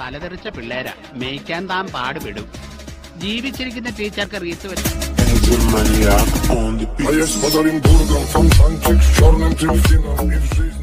തലതെറിച്ച പിള്ളേരാ മേയ്ക്കാൻ താൻ പാടുപെടും ജീവിച്ചിരിക്കുന്ന ടീച്ചർക്ക് റീത്ത് വെച്ച് А я с подарим бургом, фонтанчик с черным дельфином И в жизни